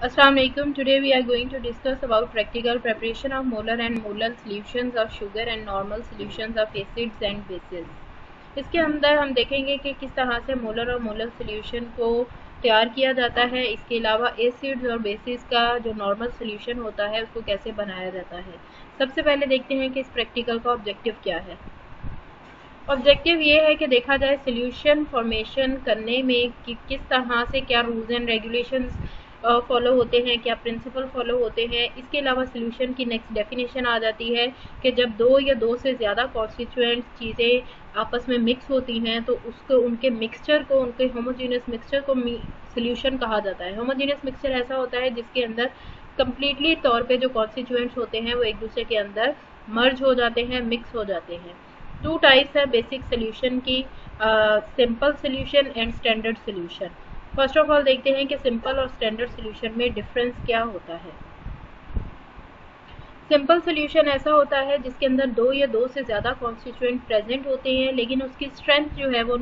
Assalamualaikum. Today we are going to discuss about practical preparation of molar and molar solutions of sugar and normal solutions of acids and bases. इसके अंदर हम देखेंगे कि किस तरह से मोलर और मोलर सोल्यूशन को तैयार किया जाता है इसके अलावा एसिड्स और बेसिस का जो नॉर्मल सोल्यूशन होता है, उसको कैसे बनाया जाता है सबसे पहले देखते हैं कि इस प्रैक्टिकल का ऑब्जेक्टिव क्या है ऑब्जेक्टिव ये है कि देखा जाए सोल्यूशन फॉर्मेशन करने में कि किस तरह से क्या रूल्स एंड रेगुलेशंस फॉलो होते हैं, क्या प्रिंसिपल फॉलो होते हैं, इसके अलावा सोल्यूशन की नेक्स्ट डेफिनेशन आ जाती है कि जब दो या दो से ज़्यादा कॉन्स्टिट्यूएंट चीज़ें आपस में मिक्स होती हैं तो उसको, उनके मिक्सचर को, उनके होमोजीनियस मिक्सचर को सोल्यूशन कहा जाता है। होमोजीनियस मिक्सचर ऐसा होता है जिसके अंदर कम्प्लीटली तौर पे जो कॉन्स्टिट्यूएंट्स होते हैं, वो एक दूसरे के अंदर मर्ज हो जाते हैं मिक्स हो जाते हैं। टू टाइप्स है बेसिक सोल्यूशन की simple solution and standard solution first of all देखते हैं कि सिंपल और स्टैंडर्ड सोल्यूशन में डिफरेंस क्या होता है। सिंपल सोल्यूशन ऐसा होता है जिसके अंदर दो या दो से ज़्यादा कॉन्स्टिट्यूएंट प्रेजेंट होते हैं, लेकिन उसकी स्ट्रेंथ जो है वो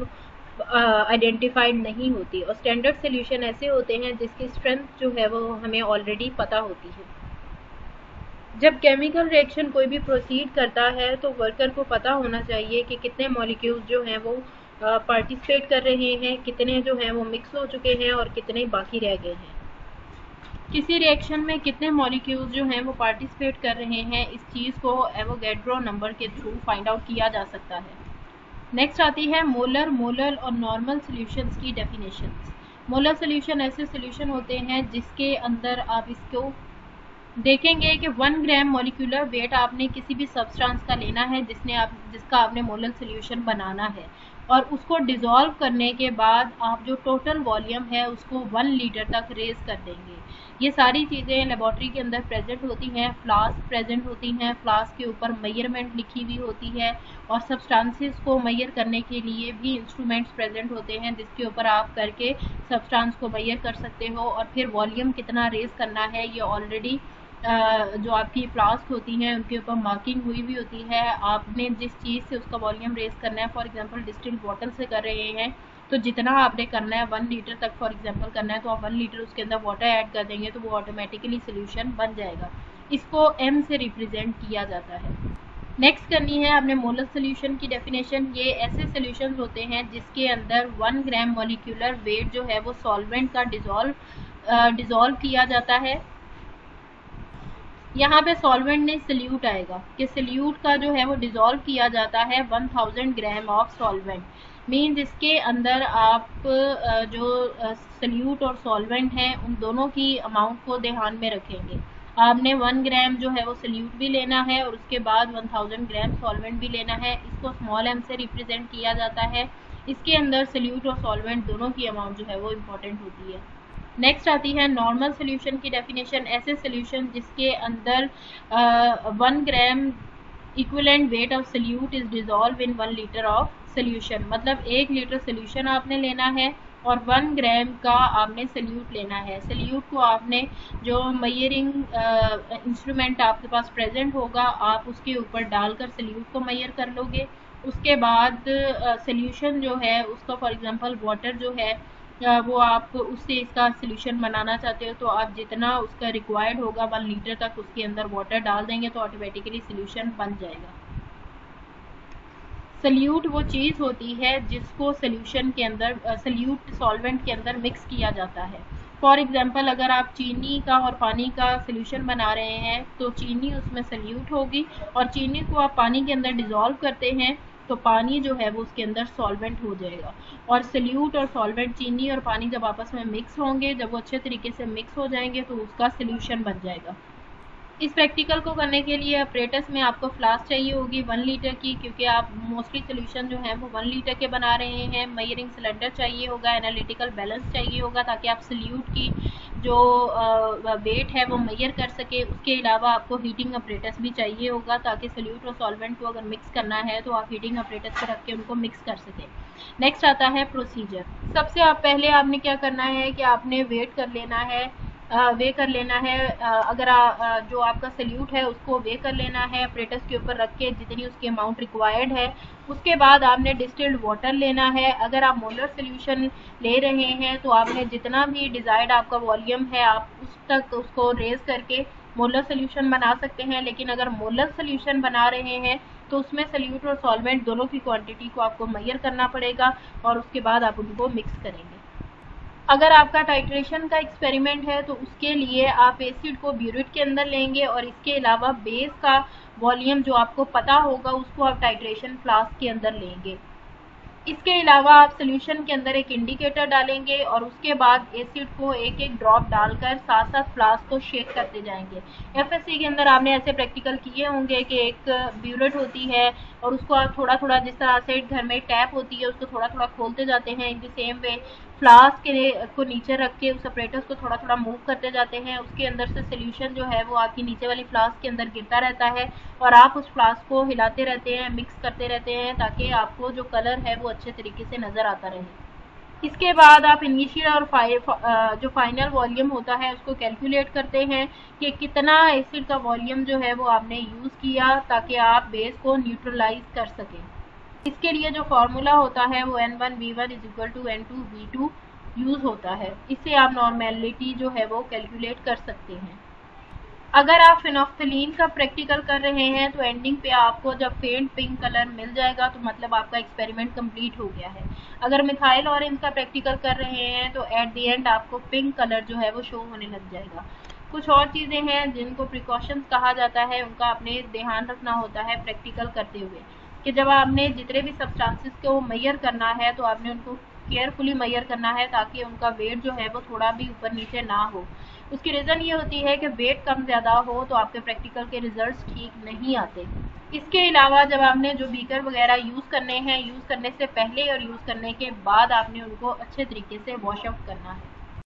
आइडेंटिफाइड नहीं होती। और स्टैंडर्ड सोल्यूशन ऐसे होते हैं जिसकी स्ट्रेंथ जो है वो हमें ऑलरेडी पता होती है। जब केमिकल रिएक्शन कोई भी प्रोसीड करता है तो वर्कर को पता होना चाहिए कि कितने मॉलिक्यूल्स जो हैं वो पार्टिसिपेट कर रहे हैं, कितने जो हैं वो मिक्स हो चुके हैं और कितने बाकी रह गए हैं। किसी रिएक्शन में कितने मॉलिक्यूल्स जो हैं वो पार्टिसिपेट कर रहे हैं, इस चीज़ को एवोगेड्रो नंबर के थ्रू फाइंड आउट किया जा सकता है। नेक्स्ट आती है मोलर मोलर और नॉर्मल सोल्यूशंस की डेफिनेशन मोलर सोल्यूशन ऐसे सोल्यूशन होते हैं जिसके अंदर आप इसको देखेंगे कि वन ग्राम मोलिकुलर वेट आपने किसी भी सब्सटेंस का लेना है, जिसने आप, जिसका आपने मोलर सोल्यूशन बनाना है। और उसको डिज़ोल्व करने के बाद आप जो टोटल वॉल्यूम है, उसको वन लीटर तक रेज कर देंगे। ये सारी चीज़ें लेबॉर्ट्री के अंदर प्रेजेंट होती हैं फ्लास्क प्रेजेंट होती हैं फ्लास्क के ऊपर मैयरमेंट लिखी हुई होती है और सब्सटेंसेस को मैयर करने के लिए भी इंस्ट्रूमेंट्स प्रेजेंट होते हैं, जिसके ऊपर आप करके सब्सटेंस को मैयर कर सकते हो और फिर वॉल्यूम कितना रेज करना है, ये ऑलरेडी जो आपकी फ्लास्क होती हैं, उनके ऊपर मार्किंग हुई भी होती है। आपने जिस चीज़ से उसका वॉल्यूम रेस करना है फॉर एग्जांपल डिस्टिल बॉटल से कर रहे हैं तो जितना आपने करना है वन लीटर तक फॉर एग्जांपल करना है तो आप वन लीटर उसके अंदर वाटर ऐड कर देंगे तो वो ऑटोमेटिकली सोल्यूशन बन जाएगा। इसको एम से रिप्रेजेंट किया जाता है। नेक्स्ट करनी है आपने मोलर सोल्यूशन की डेफिनेशन ये ऐसे सोल्यूशन होते हैं जिसके अंदर वन ग्राम मोलिकुलर वेट जो है, वो सॉल्वेंट का डिजोल्व डिजोल्व किया जाता है। यहाँ पे सॉल्वेंट ने सल्यूट आएगा, कि सल्यूट का जो है वो डिज़ोल्व किया जाता है 1000 ग्राम ऑफ़ सॉल्वेंट मीन जिसके अंदर आप जो सल्यूट और सॉल्वेंट हैं, उन दोनों की अमाउंट को ध्यान में रखेंगे. आपने वन ग्राम जो है वो सल्यूट भी लेना है, और उसके बाद 1000 ग्राम सॉल्वेंट भी लेना है. इसको स्मॉल एम से रिप्रेजेंट किया जाता है. इसके अंदर सल्यूट और सॉल्वेंट दोनों की अमाउंट जो है वो इम्पोर्टेंट होती है. नेक्स्ट आती है नॉर्मल सोल्यूशन की डेफिनेशन ऐसे सोल्यूशन जिसके अंदर one gram equivalent weight of solute is dissolve in one litre of solution मतलब एक लीटर सोल्यूशन आपने लेना है और वन ग्राम का आपने सल्यूट लेना है। सल्यूट को आपने जो मैयरिंग इंस्ट्रूमेंट आपके पास प्रेजेंट होगा, आप उसके ऊपर डालकर सल्यूट को मैयर कर लोगे। उसके बाद सल्यूशन जो है, उसका फॉर एग्जांपल वाटर जो है वो आप उससे इसका सोल्यूशन बनाना चाहते हो? तो आप जितना उसका रिक्वायर्ड होगा वन लीटर तक उसके अंदर वाटर डाल देंगे तो ऑटोमेटिकली सोल्यूशन बन जाएगा। सल्यूट वो चीज़ होती है जिसको सोल्यूशन के अंदर सल्यूट सॉल्वेंट के अंदर मिक्स किया जाता है। फॉर एग्ज़ाम्पल अगर आप चीनी का और पानी का सोल्यूशन बना रहे हैं तो चीनी उसमें सल्यूट होगी और चीनी को आप पानी के अंदर डिज़ोल्व करते हैं। तो पानी जो है वो उसके अंदर सॉल्वेंट हो जाएगा। और सल्यूट और सॉल्वेंट चीनी और पानी जब आपस में मिक्स होंगे, जब वो अच्छे तरीके से मिक्स हो जाएँगे तो उसका सोल्यूशन बन जाएगा। इस प्रैक्टिकल को करने के लिए अपरेटस में आपको फ्लास्क चाहिए होगी वन लीटर की, क्योंकि आप मोस्टली सोल्यूशन जो है वो वन लीटर के बना रहे हैं। मयरिंग सिलेंडर चाहिए होगा एनालिटिकल बैलेंस चाहिए होगा, ताकि आप सल्यूट की जो वेट है वो मैयर कर सके। उसके अलावा आपको हीटिंग अपरेटस भी चाहिए होगा ताकि सोल्यूट और सॉल्वेंट को अगर मिक्स करना है तो आप हीटिंग अपरेटस पर रख के उनको मिक्स कर सके। नेक्स्ट आता है प्रोसीजर सबसे आप, पहले आपने क्या करना है कि आपने वेट कर लेना है। वे कर लेना है। अगर आ, जो आपका सल्यूट है उसको वे कर लेना है अपरेटस के ऊपर रख के जितनी उसकी अमाउंट रिक्वायर्ड है। उसके बाद आपने डिस्टिल्ड वाटर लेना है। अगर आप मोलर सोल्यूशन ले रहे हैं तो आपने जितना भी डिज़ायर्ड आपका वॉल्यूम है आप उस तक उसको रेज करके मोलर सोल्यूशन बना सकते हैं। लेकिन अगर मोलर सोल्यूशन बना रहे हैं तो उसमें सल्यूट और सॉल्वेंट दोनों की क्वांटिटी को आपको मैयर करना पड़ेगा और उसके बाद आप उनको मिक्स करेंगे। अगर आपका टाइट्रेशन का एक्सपेरिमेंट है तो उसके लिए आप एसिड को ब्यूरिट के अंदर लेंगे और इसके अलावा बेस का वॉल्यूम जो आपको पता होगा, उसको आप टाइट्रेशन फ्लास्क के अंदर लेंगे। इसके अलावा आप सोल्यूशन के अंदर एक इंडिकेटर डालेंगे और उसके बाद एसिड को एक एक ड्रॉप डालकर साथ साथ फ्लास्क को शेक करते जाएँगे। एफएससी के अंदर आपने ऐसे प्रैक्टिकल किए होंगे कि एक ब्यूरेट होती है और उसको आप थोड़ा थोड़ा जिस तरह से घर में टैप होती है, उसको थोड़ा थोड़ा खोलते जाते हैं in the same way flask के को नीचे रख के उस अपरेटर्स को थोड़ा थोड़ा मूव करते जाते हैं। उसके अंदर से सोल्यूशन जो है वो आपकी नीचे वाली फ्लास्क के अंदर गिरता रहता है और आप उस फ्लास्क को हिलाते रहते हैं मिक्स करते रहते हैं ताकि आपको जो कलर है वो अच्छे तरीके से नज़र आता रहे। इसके बाद आप इनिशियल और फाइ, जो फाइनल वॉल्यूम होता है उसको कैलकुलेट करते हैं कि कितना एसिड का वॉल्यूम जो है वो आपने यूज़ किया ताकि आप बेस को न्यूट्रलाइज कर सकें। इसके लिए जो फार्मूला होता है वो N one V one is equal to N two V two use होता है। इससे आप नॉर्मेलिटी जो है वो कैलकुलेट कर सकते हैं। अगर आप फिनोफ्थलीन का प्रैक्टिकल कर रहे हैं तो एंडिंग पे आपको जब फेंट पिंक कलर मिल जाएगा तो मतलब आपका एक्सपेरिमेंट कंप्लीट हो गया है। अगर मिथाइल ऑरेंज का प्रैक्टिकल कर रहे हैं तो एट दी एंड आपको पिंक कलर जो है, वो शो होने लग जाएगा। कुछ और चीज़ें हैं, जिनको प्रिकॉशंस कहा जाता है, उनका अपने ध्यान रखना होता है प्रैक्टिकल करते हुए। कि जब आपने जितने भी सब्सटेंसेस को मैयर करना है तो आपने उनको केयरफुली मैयर करना है ताकि उनका वेट जो है वो थोड़ा भी ऊपर नीचे ना हो। उसकी रीज़न ये होती है कि वेट कम ज़्यादा हो तो आपके प्रैक्टिकल के रिजल्ट्स ठीक नहीं आते। इसके अलावा जब आपने जो बीकर वगैरह यूज़ करने हैं यूज़ करने से पहले और यूज़ करने के बाद आपने उनको अच्छे तरीके से वॉशअप करना है।